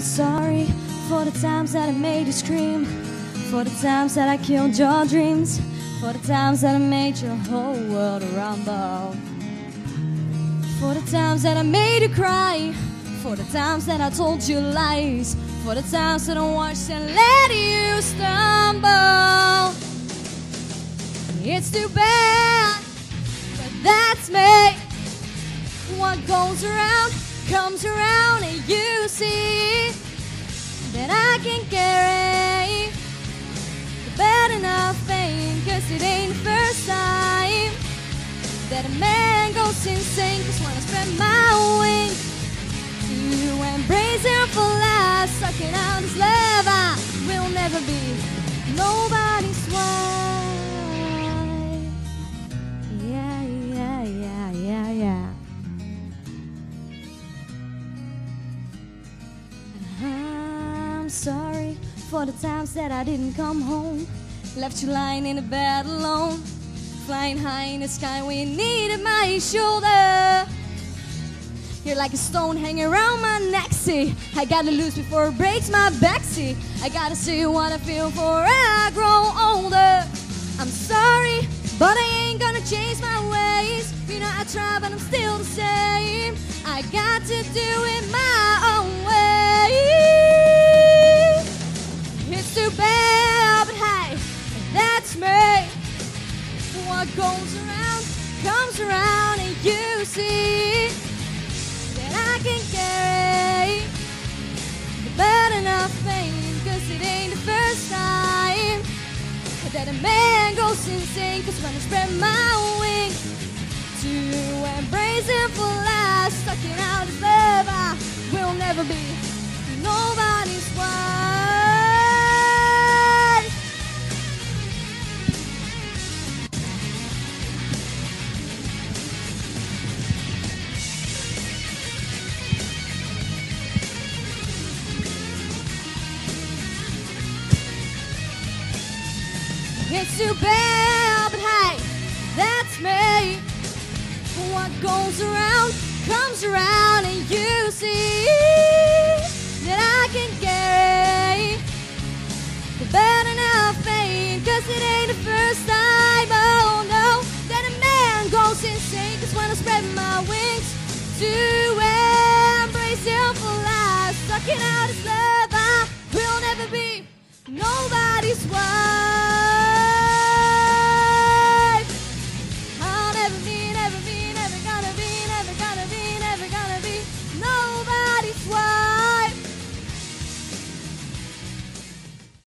sorry for the times that I made you scream, for the times that I killed your dreams, for the times that I made your whole world rumble, for the times that I made you cry, for the times that I told you lies, for the times that I watched and let you stumble. It's too bad, but that's me. What goes around comes around, and you see that I can carry sorry for the times that I didn't come home. Left you lying in a bed alone. Flying high in the sky when you needed my shoulder. You're like a stone hanging around my neck, see. I gotta lose before it breaks my back, see. I gotta see what I feel before I grow older. I'm sorry, but I ain't gonna change my ways. You know, I try, but I'm still the same. I got to do it my own What goes around comes around, and you see that I can carry the bad enough pain. Cause it ain't the first time that a man goes insane. Cause when I spread my wings to embrace him for life, sucking out his love, I It's too bad, but hey, that's me. What goes around comes around, and you see that I can carry the bad enough pain. Cause it ain't the first time, oh no, that a man goes insane. Cause when I spread my wings to embrace him for life, sucking out his love,